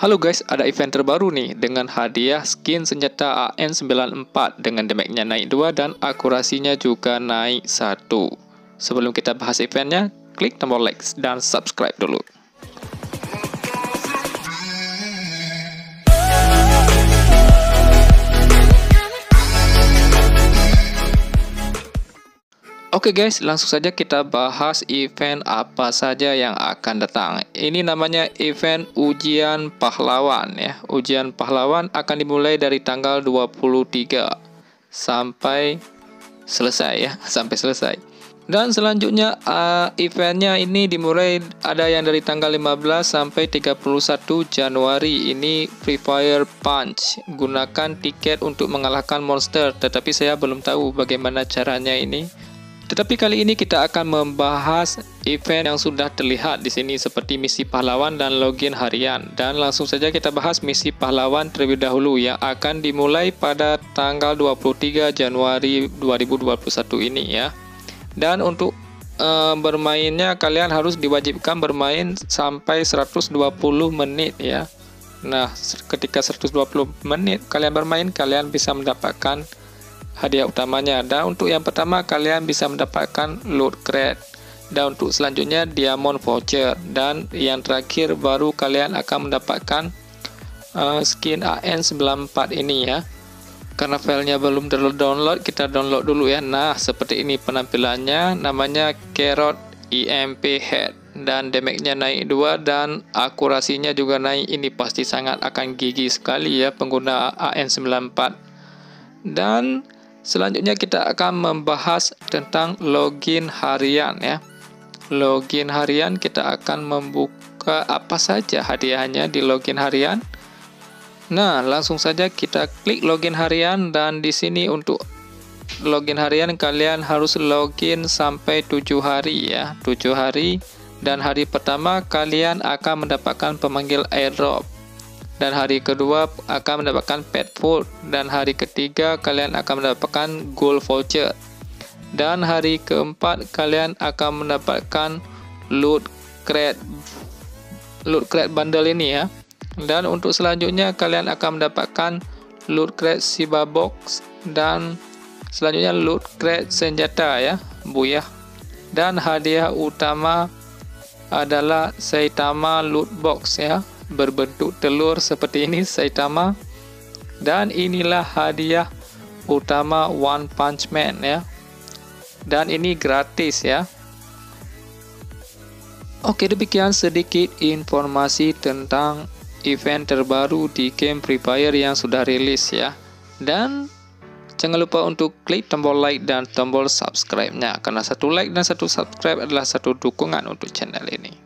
Halo guys, ada event terbaru nih dengan hadiah skin senjata AN94 dengan damage-nya naik 2 dan akurasinya juga naik 1. Sebelum kita bahas eventnya, klik tombol like dan subscribe dulu. Oke guys, langsung saja kita bahas event apa saja yang akan datang. Ini namanya event ujian pahlawan ya. Ujian pahlawan akan dimulai dari tanggal 23 sampai selesai ya, sampai selesai. Dan selanjutnya uh, eventnya ini dimulai ada yang dari tanggal 15 sampai 31 Januari ini Free Fire Punch. Gunakan tiket untuk mengalahkan monster, tetapi saya belum tahu bagaimana caranya ini. Tetapi kali ini kita akan membahas event yang sudah terlihat di sini seperti misi pahlawan dan login harian. Dan langsung saja kita bahas misi pahlawan terlebih dahulu yang akan dimulai pada tanggal 23 Januari 2021 ini ya. Dan untuk uh, bermainnya kalian harus diwajibkan bermain sampai 120 menit ya. Nah, ketika 120 menit kalian bermain, kalian bisa mendapatkan hadiah utamanya dan untuk yang pertama kalian bisa mendapatkan loot crate. Dan untuk selanjutnya diamond voucher. Dan yang terakhir baru kalian akan mendapatkan uh, skin AN94 ini ya. Karena filenya belum terdownload kita download dulu ya. Nah seperti ini penampilannya. Namanya carrot EMP head. Dan damage-nya naik 2 dan akurasinya juga naik. Ini pasti sangat akan gigi sekali ya pengguna AN94 dan Selanjutnya kita akan membahas tentang login harian ya. Login harian kita akan membuka apa saja hadiahnya di login harian. Nah, langsung saja kita klik login harian dan di sini untuk login harian kalian harus login sampai 7 hari ya. 7 hari dan hari pertama kalian akan mendapatkan pemanggil airdrop dan hari kedua akan mendapatkan pet food. Dan hari ketiga kalian akan mendapatkan gold voucher. Dan hari keempat kalian akan mendapatkan loot crate loot crate bundle ini ya. Dan untuk selanjutnya kalian akan mendapatkan loot crate siba box dan selanjutnya loot crate senjata ya buyah dan hadiah utama adalah Saitama loot box ya berbentuk telur seperti ini Saitama. Dan inilah hadiah utama One Punch Man ya. Dan ini gratis ya. Oke demikian sedikit informasi tentang event terbaru di game Free Fire yang sudah rilis ya. Dan jangan lupa untuk klik tombol like dan tombol subscribe-nya karena satu like dan satu subscribe adalah satu dukungan untuk channel ini